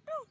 ছোট্ট